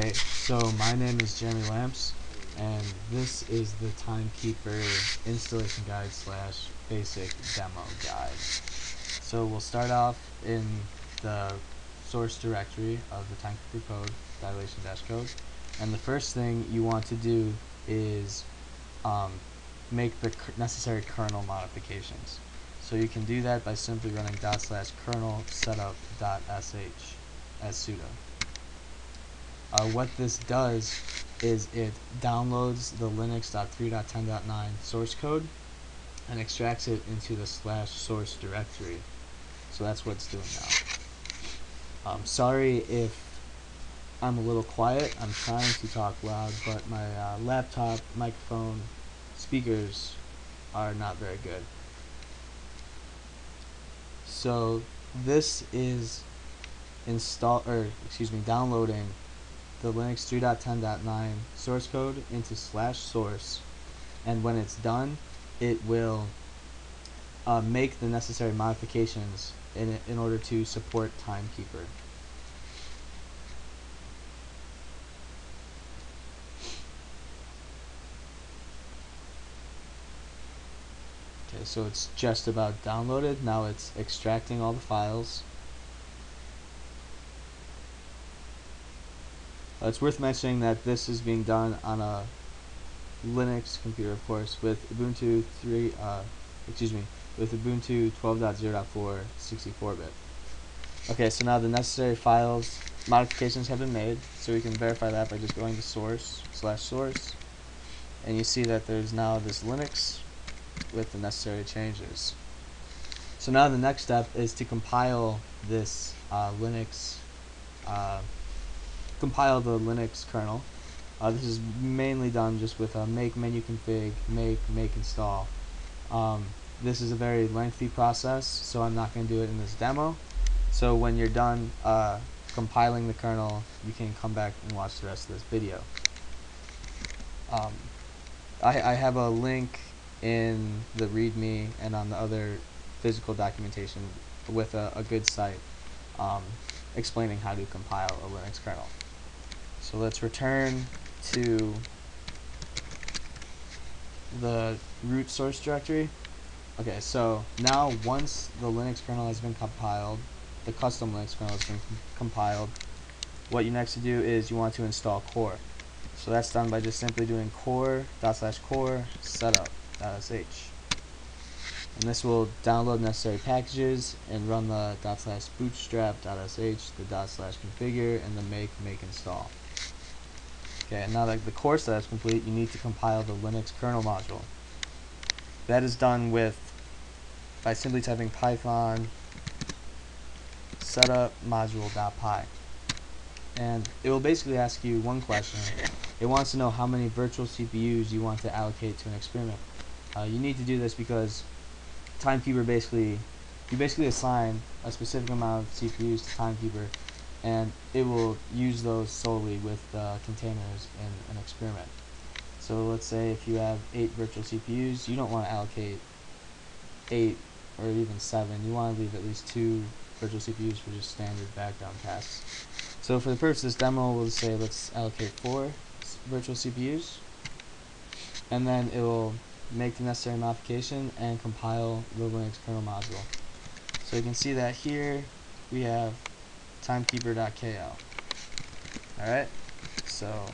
Hey, so my name is Jereme Lamps, and this is the Timekeeper installation guide slash basic demo guide. So we'll start off in the source directory of the Timekeeper code, dilation dash code, and the first thing you want to do is um, make the necessary kernel modifications. So you can do that by simply running dot slash kernel setup dot sh as sudo. Uh, what this does is it downloads the linux.3.10.9 source code and extracts it into the slash source directory. So that's what it's doing now. Um, sorry if I'm a little quiet. I'm trying to talk loud, but my uh, laptop, microphone, speakers are not very good. So this is install or excuse me downloading the Linux 3.10.9 source code into slash source and when it's done it will uh, make the necessary modifications in, in order to support Timekeeper. Okay, so it's just about downloaded. Now it's extracting all the files. Uh, it's worth mentioning that this is being done on a Linux computer, of course, with Ubuntu 3, uh, excuse me, with Ubuntu 12.0.4 64-bit. Okay, so now the necessary files modifications have been made, so we can verify that by just going to source slash source, and you see that there's now this Linux with the necessary changes. So now the next step is to compile this uh, Linux, uh, compile the Linux kernel. Uh, this is mainly done just with a make menu config, make, make install. Um, this is a very lengthy process, so I'm not going to do it in this demo. So when you're done uh, compiling the kernel, you can come back and watch the rest of this video. Um, I, I have a link in the README and on the other physical documentation with a, a good site um, explaining how to compile a Linux kernel. So let's return to the root source directory. Okay, so now once the Linux kernel has been compiled, the custom Linux kernel has been compiled, what you next to do is you want to install core. So that's done by just simply doing core dot slash core setup dot .sh. And this will download necessary packages and run the dot slash bootstrap.sh, the dot slash configure, and the make make install. Okay, and now that the core setup is complete, you need to compile the Linux kernel module. That is done with by simply typing python setup module.py. And it will basically ask you one question. It wants to know how many virtual CPUs you want to allocate to an experiment. Uh, you need to do this because Timekeeper basically, you basically assign a specific amount of CPUs to Timekeeper and it will use those solely with uh, containers in an experiment. So let's say if you have 8 virtual CPUs, you don't want to allocate 8 or even 7. You want to leave at least 2 virtual CPUs for just standard background tasks. So for the purpose of this demo, we'll say let's allocate 4 virtual CPUs and then it will make the necessary modification and compile the Linux kernel module. So you can see that here we have timekeeper.ko. Alright, so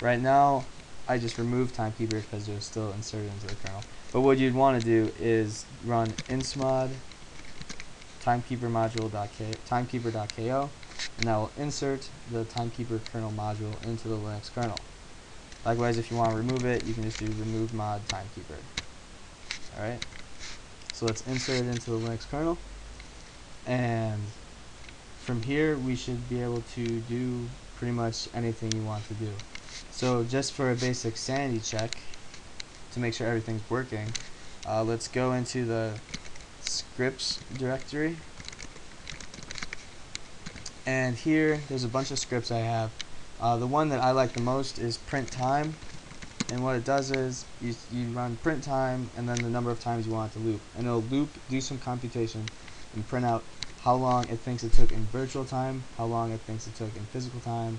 right now I just removed timekeeper because it was still inserted into the kernel. But what you'd want to do is run insmod timekeeper module.ko timekeeper.ko and that will insert the timekeeper kernel module into the Linux kernel. Likewise, if you want to remove it, you can just do remove mod timekeeper. Alright, so let's insert it into the Linux kernel. And from here, we should be able to do pretty much anything you want to do. So just for a basic sanity check, to make sure everything's working, uh, let's go into the scripts directory. And here, there's a bunch of scripts I have uh, the one that I like the most is print time. And what it does is you, you run print time and then the number of times you want it to loop. And it'll loop, do some computation, and print out how long it thinks it took in virtual time, how long it thinks it took in physical time,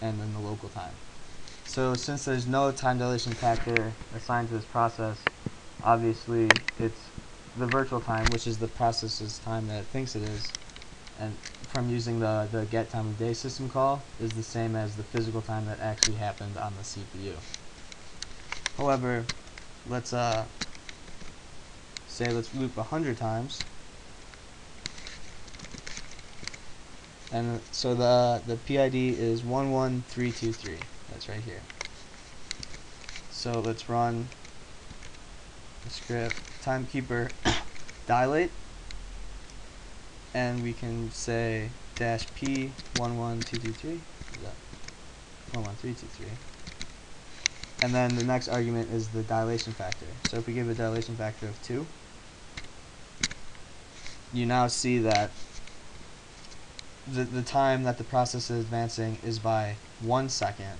and then the local time. So since there's no time dilation factor assigned to this process, obviously it's the virtual time, which is the process's time that it thinks it is, and from using the, the get time of day system call is the same as the physical time that actually happened on the CPU. However, let's uh, say let's loop 100 times. And so the the PID is 11323. That's right here. So let's run the script. Timekeeper dilate. And we can say dash p 11223 11323 and then the next argument is the dilation factor. So if we give a dilation factor of 2 you now see that the, the time that the process is advancing is by one second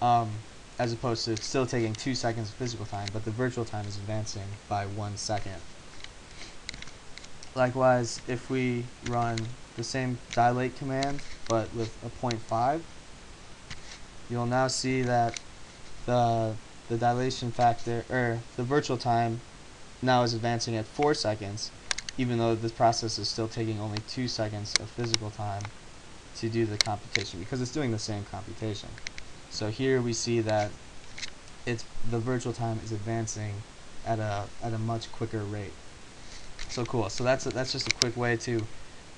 um, as opposed to still taking two seconds of physical time, but the virtual time is advancing by one second. Likewise, if we run the same dilate command, but with a 0.5, you'll now see that the the dilation factor, or the virtual time, now is advancing at 4 seconds, even though this process is still taking only 2 seconds of physical time to do the computation, because it's doing the same computation. So here we see that it's the virtual time is advancing at a at a much quicker rate. So cool. So that's a, that's just a quick way to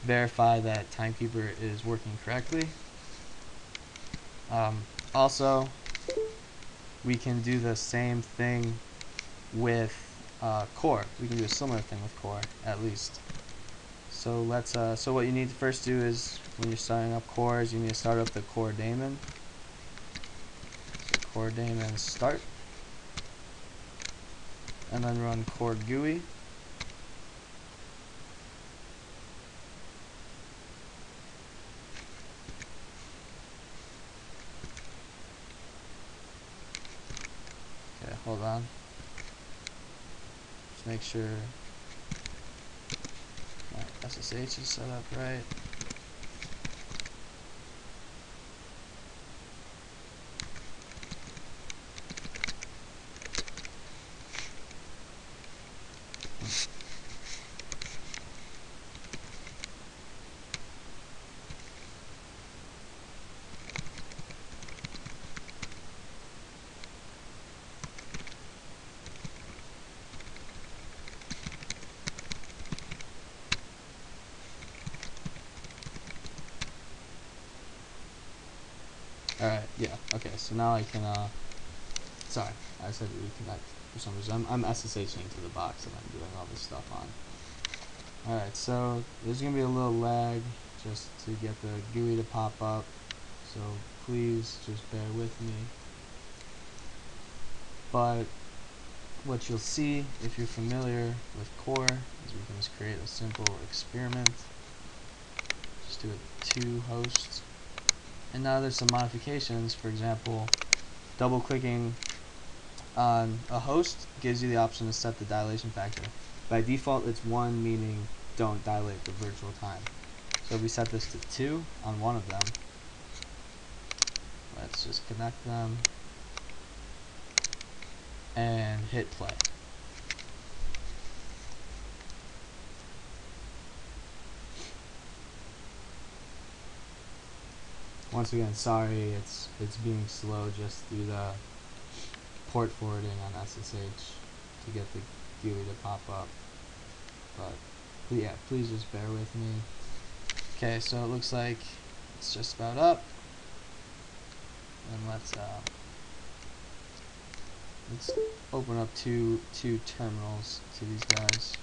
verify that Timekeeper is working correctly. Um, also, we can do the same thing with uh, core. We can do a similar thing with core, at least. So let's. Uh, so what you need to first do is when you're starting up cores, you need to start up the core daemon core daemon start and then run core GUI okay hold on make sure. My SSH is set up right Alright, yeah, okay, so now I can, uh, sorry, I said reconnect for some reason. I'm, I'm SSHing to the box that I'm doing all this stuff on. Alright, so there's going to be a little lag just to get the GUI to pop up, so please just bear with me. But what you'll see if you're familiar with core is we can just create a simple experiment. Just do it two hosts and now there's some modifications. For example double clicking on a host gives you the option to set the dilation factor. By default it's 1 meaning don't dilate the virtual time. So if we set this to 2 on one of them let's just connect them and hit play once again, sorry it's it's being slow just through the port forwarding on SSH to get the GUI to pop up. But yeah, please just bear with me. Okay, so it looks like it's just about up. And let's uh, let's open up two two terminals to these guys.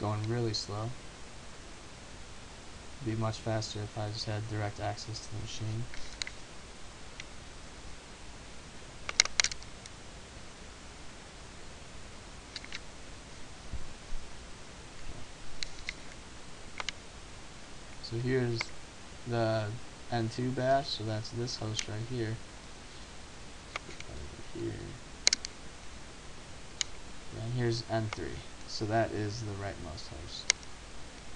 going really slow. It'd be much faster if I just had direct access to the machine. So here's the N2 bash, so that's this host right here. Over here. And here's N3. So that is the rightmost host.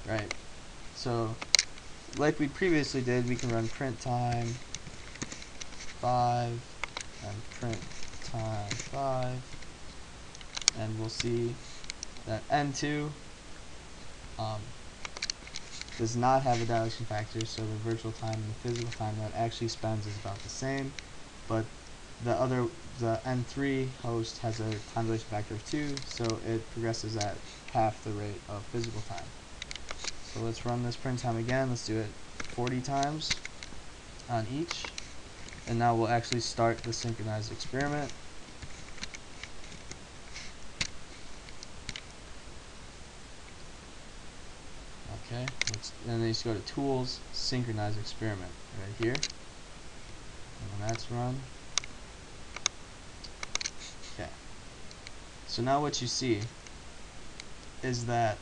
Right. So like we previously did, we can run print time 5 and print time 5 and we'll see that N2 um, does not have a dilation factor so the virtual time and the physical time that actually spends is about the same but the other the N3 host has a time dilation factor of 2 so it progresses at half the rate of physical time so let's run this print time again let's do it 40 times on each and now we'll actually start the synchronized experiment Okay, let's, and then you just go to Tools, Synchronize Experiment, right here. And when that's run. Okay. So now what you see is that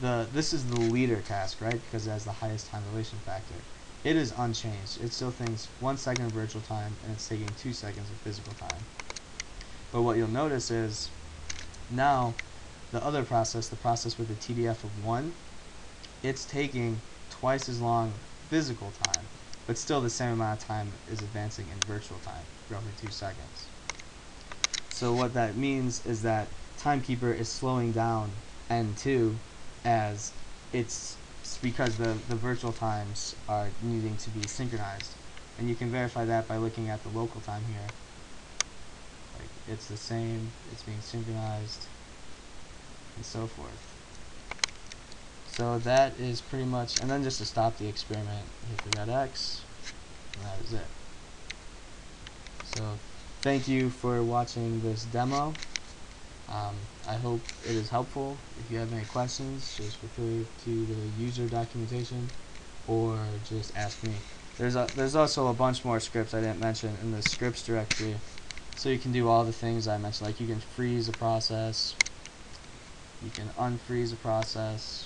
the this is the leader task, right? Because it has the highest time dilation factor. It is unchanged. It still thinks one second of virtual time and it's taking two seconds of physical time. But what you'll notice is now the other process, the process with the TDF of one, it's taking twice as long physical time, but still the same amount of time is advancing in virtual time, roughly two seconds. So what that means is that Timekeeper is slowing down N2 as it's because the, the virtual times are needing to be synchronized. And you can verify that by looking at the local time here. Like it's the same, it's being synchronized, and so forth. So that is pretty much, and then just to stop the experiment, hit the red X, and that is it. So thank you for watching this demo. Um, I hope it is helpful. If you have any questions, just refer to the user documentation or just ask me. There's a, there's also a bunch more scripts I didn't mention in the scripts directory. So you can do all the things I mentioned, like you can freeze a process, you can unfreeze a process,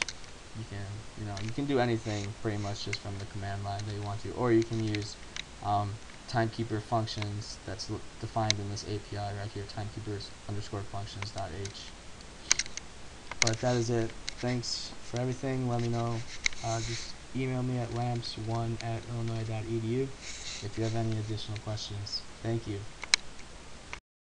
you can you know you can do anything pretty much just from the command line that you want to or you can use um, timekeeper functions that's defined in this API right here timekeepers underscore functions dot h. But that is it. Thanks for everything. Let me know uh, just email me at lamps1 at illinois.edu if you have any additional questions. Thank you